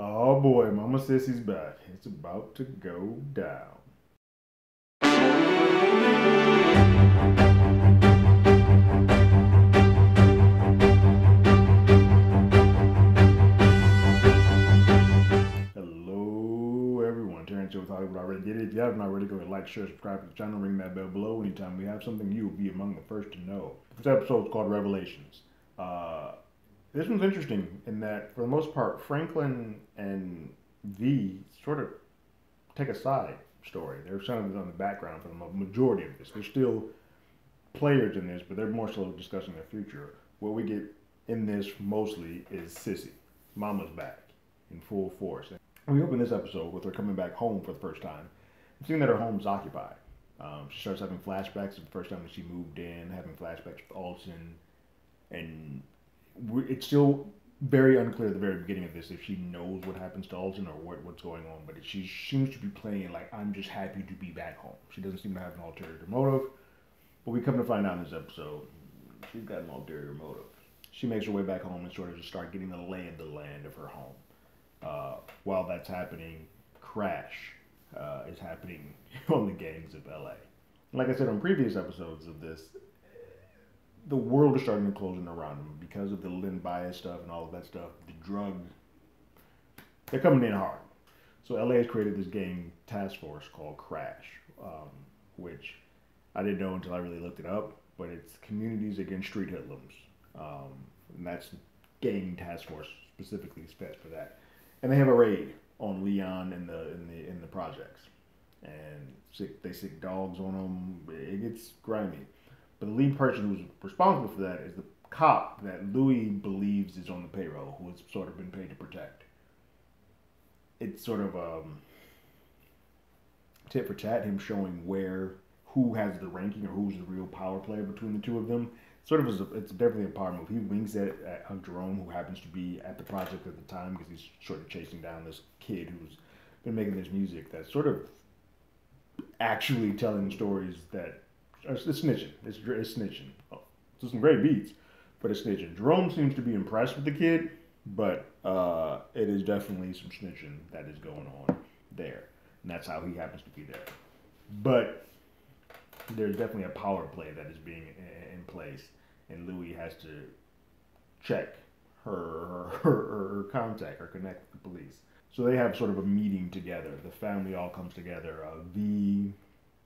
Oh boy, Mama Cissy's back. It's about to go down. Hello, everyone. Terrence Joe Hollywood already did it. If you haven't already, go ahead, like, share, subscribe to the channel, ring that bell below. Anytime we have something, you will be among the first to know. This episode is called Revelations. Uh, this one's interesting in that, for the most part, Franklin and V sort of take a side story. They're kind of on the background for the majority of this. They're still players in this, but they're more so discussing their future. What we get in this mostly is Cissy. Mama's back in full force. And we open this episode with her coming back home for the first time, seeing that her home's occupied. Um, she starts having flashbacks of the first time that she moved in, having flashbacks with Alton, and it's still very unclear at the very beginning of this if she knows what happens to Alton or what, what's going on. But she seems to be playing like I'm just happy to be back home. She doesn't seem to have an ulterior motive. But we come to find out in this episode, she's got an ulterior motive. She makes her way back home and sort of just start getting the lay of the land of her home. Uh, while that's happening, Crash uh, is happening on the gangs of LA. Like I said on previous episodes of this, the world is starting to close in around them because of the Len Bias stuff and all of that stuff. The drugs, they're coming in hard. So LA has created this gang task force called Crash, um, which I didn't know until I really looked it up. But it's Communities Against Street Hoodlums, um, and that's gang task force specifically spec for that. And they have a raid on Leon and the in the in the projects, and sick, they sick dogs on them. It gets grimy. But the lead person who's responsible for that is the cop that Louie believes is on the payroll, who has sort of been paid to protect. It's sort of um, tit for tat, him showing where who has the ranking or who's the real power player between the two of them. Sort of a, it's definitely a power move. He winks at, at Jerome, who happens to be at the project at the time because he's sort of chasing down this kid who's been making this music that's sort of actually telling stories that it's, snitching. It's, it's snitching. Oh, it's some great beats, but it's snitching. Jerome seems to be impressed with the kid, but uh, it is definitely some snitching that is going on there, and that's how he happens to be there. But there's definitely a power play that is being in, in place, and Louie has to check her her, her her contact or connect with the police. So they have sort of a meeting together. The family all comes together. Uh, v,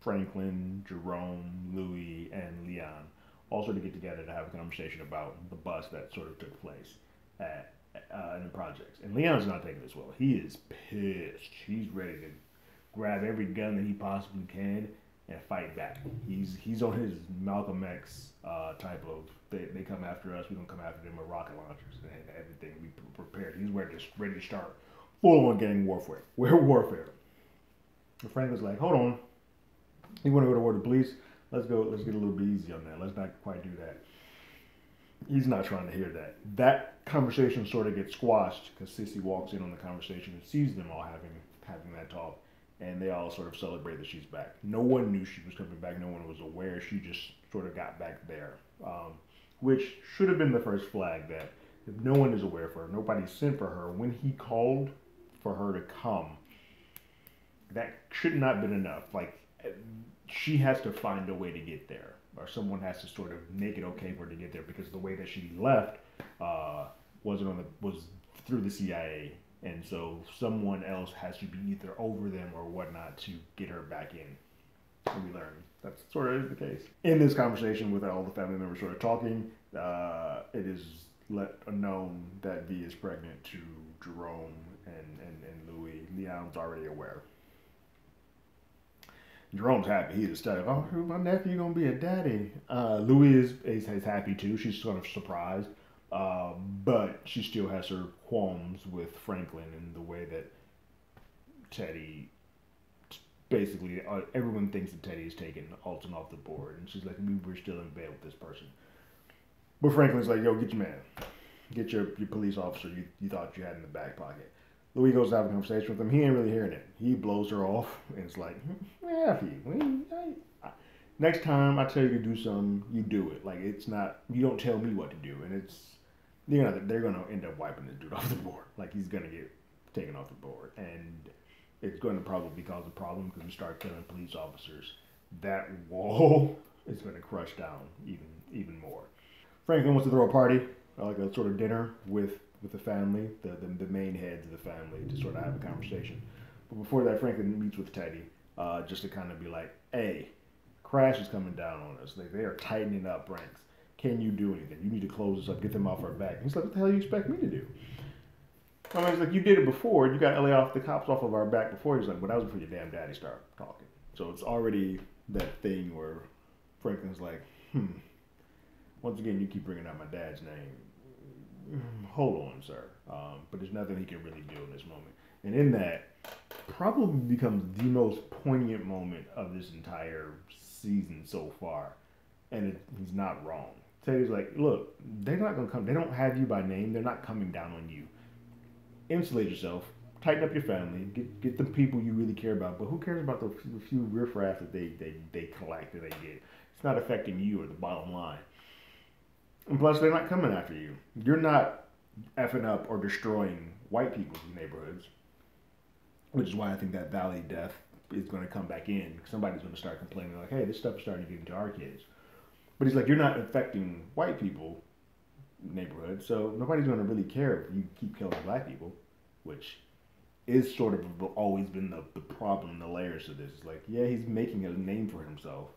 Franklin, Jerome, Louie, and Leon all sort of get together to have a conversation about the bust that sort of took place at uh, in the projects. And Leon's not taking this well. He is pissed. He's ready to grab every gun that he possibly can and fight back. He's he's on his Malcolm X uh, type of they, they come after us, we don't come after them with rocket launchers and everything. We prepared. He's ready to ready to start full on gang warfare. We're warfare. And Frank was like, hold on. You want to go to war the police? Let's go. Let's get a little bit easy on that. Let's not quite do that. He's not trying to hear that. That conversation sort of gets squashed because Cissy walks in on the conversation and sees them all having having that talk, and they all sort of celebrate that she's back. No one knew she was coming back. No one was aware. She just sort of got back there, um, which should have been the first flag that if no one is aware for her, nobody sent for her. When he called for her to come, that should not have been enough. Like she has to find a way to get there, or someone has to sort of make it okay for her to get there because the way that she left uh, wasn't on the was through the CIA, and so someone else has to be either over them or whatnot to get her back in. And we learn that sort of the case. In this conversation with all the family members sort of talking, uh, it is let known that V is pregnant to Jerome and, and, and Louie. Leon's already aware. Jerome's happy. He's ecstatic. Oh, my nephew gonna be a daddy. Uh, Louie is, is, is happy too. She's sort of surprised, uh, but she still has her qualms with Franklin and the way that Teddy. Basically, uh, everyone thinks that Teddy is taking Alton off the board, and she's like, "We were still in bed with this person." But Franklin's like, "Yo, get your man, get your your police officer you, you thought you had in the back pocket." Louie goes to have a conversation with him. He ain't really hearing it. He blows her off, and it's like, yeah, next time I tell you to do something, you do it. Like it's not you don't tell me what to do, and it's you know they're gonna end up wiping this dude off the board. Like he's gonna get taken off the board, and it's going to probably cause a problem because we start killing police officers. That wall is going to crush down even even more. Franklin wants to throw a party, uh, like a sort of dinner with with the family, the, the, the main heads of the family, to sort of have a conversation. But before that, Franklin meets with Teddy, uh, just to kind of be like, "Hey, crash is coming down on us. Like they are tightening up ranks. Can you do anything? You need to close this up, get them off our back." And he's like, "What the hell do you expect me to do?" I mean, it's like you did it before. You got LA off the cops off of our back before. He's like, "But that was before your damn daddy started talking." So it's already that thing where Franklin's like, "Hmm." Once again, you keep bringing up my dad's name. Hold on, sir. Um, but there's nothing he can really do in this moment. And in that, probably becomes the most poignant moment of this entire season so far. And it, he's not wrong. Teddy's like, look, they're not going to come. They don't have you by name. They're not coming down on you. Insulate yourself. Tighten up your family. Get get the people you really care about. But who cares about the few riffraff that they, they, they collect that they get? It's not affecting you or the bottom line. And plus, they're not coming after you. You're not effing up or destroying white people's neighborhoods, which is why I think that Valley death is going to come back in. Somebody's going to start complaining, like, hey, this stuff is starting to get into our kids. But he's like, you're not affecting white people neighborhoods, so nobody's going to really care if you keep killing black people, which is sort of always been the, the problem, the layers of this. It's like, yeah, he's making a name for himself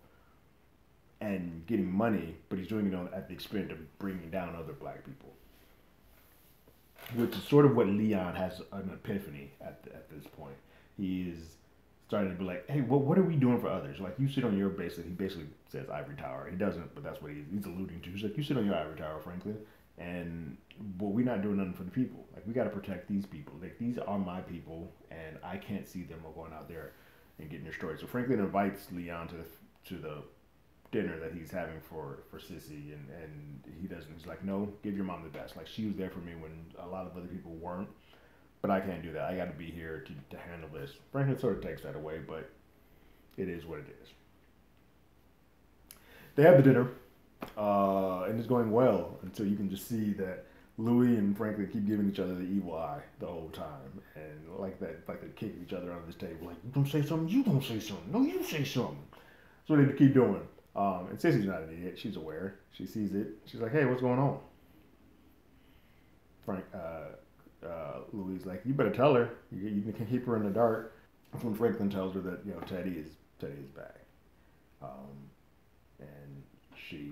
and getting money, but he's doing it on, at the expense of bringing down other black people. Which is sort of what Leon has an epiphany at, the, at this point. He is starting to be like, hey, what, what are we doing for others? Like, you sit on your base, he basically says ivory tower. He doesn't, but that's what he's, he's alluding to. He's like, you sit on your ivory tower, Franklin, and but we're not doing nothing for the people. Like, we got to protect these people. Like, these are my people, and I can't see them going out there and getting destroyed. So Franklin invites Leon to the, to the dinner that he's having for for Cissy, and and he doesn't. He's like, no, give your mom the best. Like she was there for me when a lot of other people weren't, but I can't do that. I got to be here to to handle this. Franklin sort of takes that away, but it is what it is. They have the dinner, uh, and it's going well until you can just see that Louie and Franklin keep giving each other the evil eye the whole time, and like that, like they kick each other under this table. Like, you don't say something, you don't say something. No, you say something. So they keep doing. Um, and Cissy's not an idiot. She's aware. She sees it. She's like, hey, what's going on? Frank, uh, uh, Louie like, you better tell her. You, you can keep her in the dark. That's when Franklin tells her that, you know, Teddy is, Teddy is back. Um, and she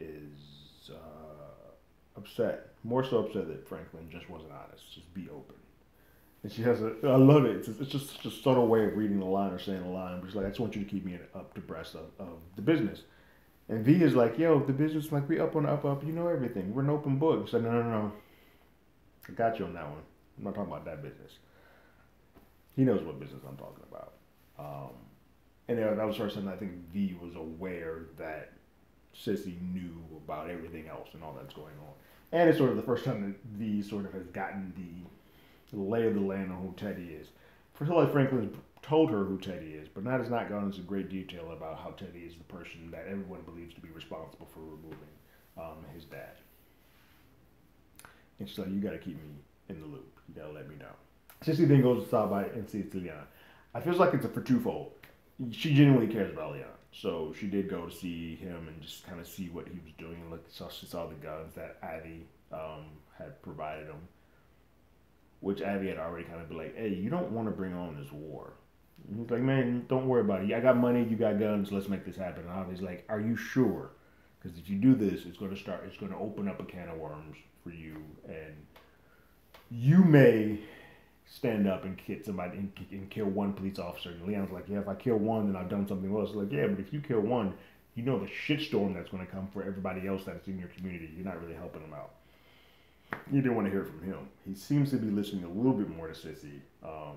is uh, upset. More so upset that Franklin just wasn't honest. Just be open. And she has a, I love it. It's, it's just such a subtle way of reading the line or saying the line. But she's like, I just want you to keep me up to breast of, of the business. And V is like, yo, the business, like, we up on up, up. You know everything. We're an open book. She's like, no, no, no. I got you on that one. I'm not talking about that business. He knows what business I'm talking about. Um, and that was the first time I think V was aware that Cissy knew about everything else and all that's going on. And it's sort of the first time that V sort of has gotten the the lay of the land on who Teddy is. Priscilla Franklin told her who Teddy is, but not has not gone into great detail about how Teddy is the person that everyone believes to be responsible for removing um, his dad. And like, you got to keep me in the loop. You got to let me know. Cissy then goes to stop by and sees Leon. I feels like it's a for twofold. She genuinely cares about Leon. So she did go to see him and just kind of see what he was doing. Look, so she saw the guns that Ivy um, had provided him which Abby had already kind of been like, hey, you don't want to bring on this war. He's like, man, don't worry about it. I got money, you got guns, let's make this happen. And Abby's like, are you sure? Because if you do this, it's going to start, it's going to open up a can of worms for you. And you may stand up and hit somebody and, and kill one police officer. And Leon's like, yeah, if I kill one, then I've done something else. Like, yeah, but if you kill one, you know the shitstorm that's going to come for everybody else that's in your community. You're not really helping them out you didn't want to hear from him. He seems to be listening a little bit more to Cissy um,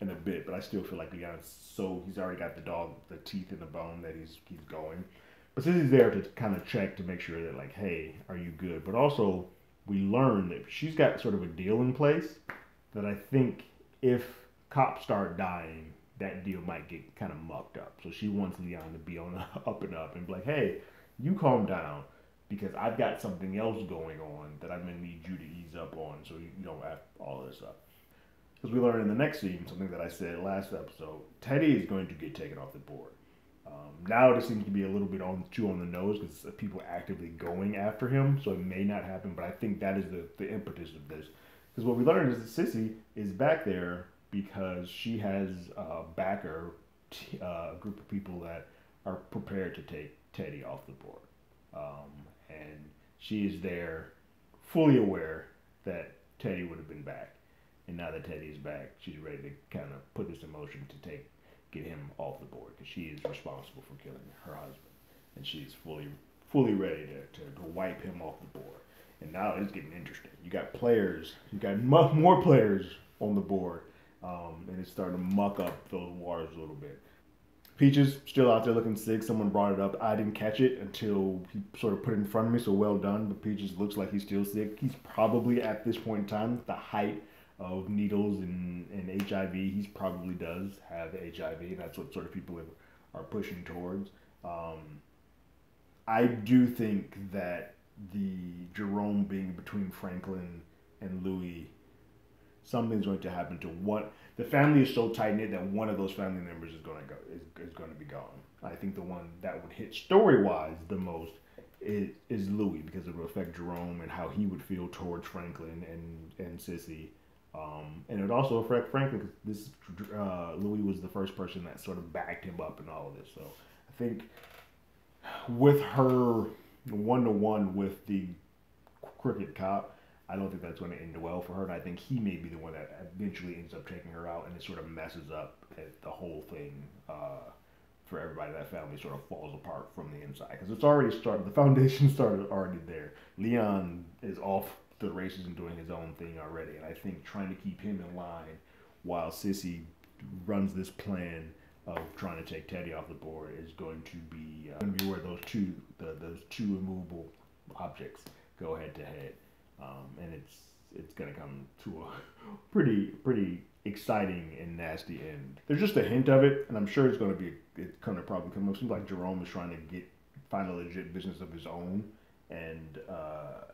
in a bit, but I still feel like Leon's so he's already got the dog, the teeth in the bone that he's he's going. But Cissy's there to kind of check to make sure that like, hey, are you good? But also we learn that she's got sort of a deal in place that I think if cops start dying, that deal might get kind of mucked up. So she wants Leon to be on up and up and be like, hey, you calm down because I've got something else going on that I'm gonna need you to ease up on, so you, don't have all this stuff. Because we learn in the next scene something that I said last episode. Teddy is going to get taken off the board. Um, now it seems to be a little bit on too on the nose because people actively going after him, so it may not happen. But I think that is the, the impetus of this. Because what we learned is that Cissy is back there because she has a backer, uh, a group of people that are prepared to take Teddy off the board, um, and she is there, fully aware that Teddy would have been back, and now that Teddy is back, she's ready to kind of put this in motion to take get him off the board because she is responsible for killing her husband, and she's fully fully ready to, to, to wipe him off the board. And now it's getting interesting. You got players, you got much more players on the board, um, and it's starting to muck up those waters a little bit. Peaches still out there looking sick. Someone brought it up. I didn't catch it until he sort of put it in front of me. So well done. But Peaches looks like he's still sick. He's probably at this point in time the height of needles and, and HIV. He probably does have HIV. That's what sort of people are, are pushing towards. Um, I do think that the Jerome being between Franklin and Louie, something's going to happen to what the family is so tight knit that one of those family members is going to go is, is going to be gone. I think the one that would hit story wise the most is, is Louie because it would affect Jerome and how he would feel towards Franklin and and Cissy um, and it would also affect Franklin because this uh, Louie was the first person that sort of backed him up in all of this. So I think with her one to one with the crooked cop, I don't think that's going to end well for her. And I think he may be the one that eventually ends up taking her out, and it sort of messes up the whole thing uh, for everybody. That family sort of falls apart from the inside because it's already started. The foundation started already there. Leon is off the races and doing his own thing already. And I think trying to keep him in line while Cissy runs this plan of trying to take Teddy off the board is going to be uh, going to be where those two the, those two immovable objects go head to head, um, and it's it's to come to a pretty pretty exciting and nasty end. There's just a hint of it, and I'm sure it's to be it's going to probably come up. Seems like Jerome is trying to get find a legit business of his own, and uh,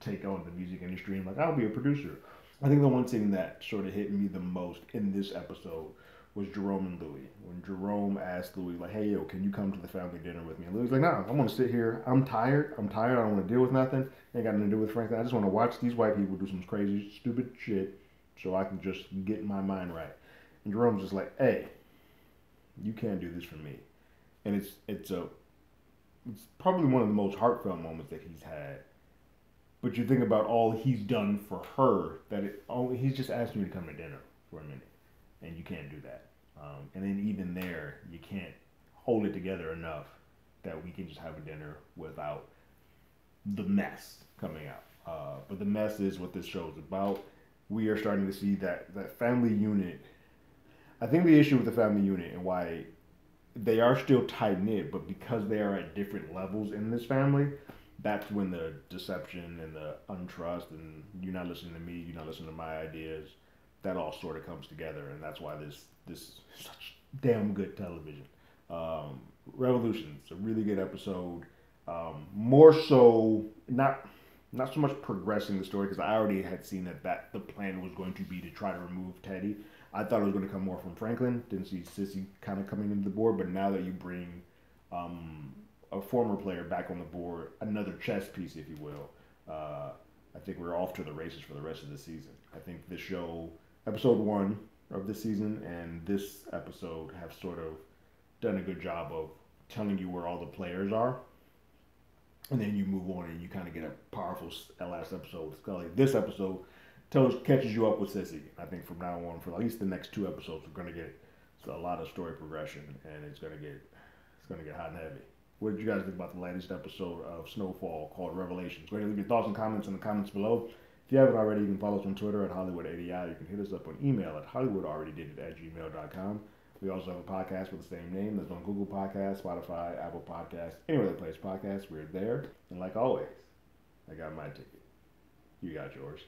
take on the music industry and like I'll be a producer. I think the one thing that sort of hit me the most in this episode was Jerome and Louie. When Jerome asked Louie, like, hey, yo, can you come to the family dinner with me? And Louie like, nah, I want to sit here. I'm tired. I'm tired. I don't want to deal with nothing. Ain't got nothing to do with Franklin. I just want to watch these white people do some crazy, stupid shit so I can just get my mind right. And Jerome's just like, hey, you can't do this for me. And it's it's a it's probably one of the most heartfelt moments that he's had but you think about all he's done for her that it only he's just asking you to come to dinner for a minute, and you can't do that. Um, and then even there, you can't hold it together enough that we can just have a dinner without the mess coming out. Uh, but the mess is what this show is about. We are starting to see that that family unit. I think the issue with the family unit and why they are still tight knit, but because they are at different levels in this family, that's when the deception and the untrust and you're not listening to me, you're not listening to my ideas, that all sort of comes together, and that's why this this such damn good television. Um, Revolution's a really good episode. Um, more so, not not so much progressing the story because I already had seen that that the plan was going to be to try to remove Teddy. I thought it was going to come more from Franklin. Didn't see Cissy kind of coming into the board, but now that you bring um, a former player back on the board, another chess piece, if you will. Uh, I think we're off to the races for the rest of the season. I think the show, episode one of this season, and this episode have sort of done a good job of telling you where all the players are. And then you move on and you kind of get a powerful last episode Skully. This episode tells catches you up with Cissy. I think from now on, for at least the next two episodes, we're gonna get a lot of story progression, and it's gonna get it's gonna get hot and heavy. What did you guys think about the latest episode of Snowfall called Revelations? Go ahead and leave your thoughts and comments in the comments below. If you haven't already, you can follow us on Twitter at HollywoodADI. You can hit us up on email at HollywoodAlreadyDidIt at gmail.com. We also have a podcast with the same name that's on Google Podcasts, Spotify, Apple Podcasts, anywhere that plays podcasts. We're there. And like always, I got my ticket. You got yours.